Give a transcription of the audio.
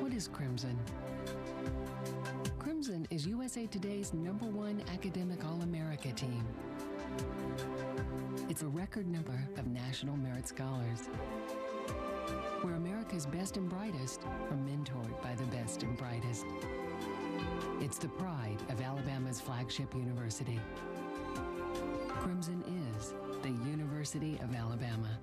What is Crimson? Crimson is USA Today's number one academic All America team. It's a record number of National Merit Scholars, where America's best and brightest are mentored by the best and brightest. It's the pride of Alabama's flagship university. Crimson is the University of Alabama.